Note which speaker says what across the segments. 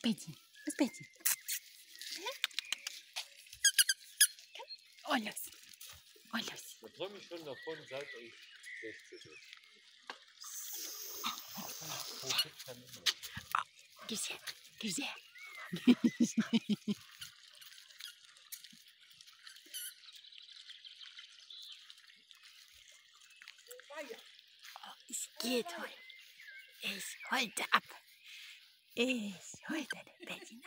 Speaker 1: Das Bettchen. Das Bettchen. Und los. Und los.
Speaker 2: Da träume ich schon davon, seit ich 16 bin. Wo gibt's denn immer?
Speaker 1: Gib's her. Gib's her. Oh, es geht heute. Ich holte ab. Ich holte das Bettchen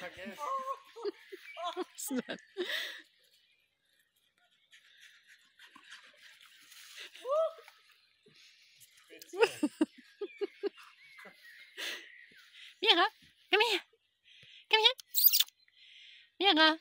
Speaker 2: I guess.
Speaker 1: Mia, come here. Come here. Mia.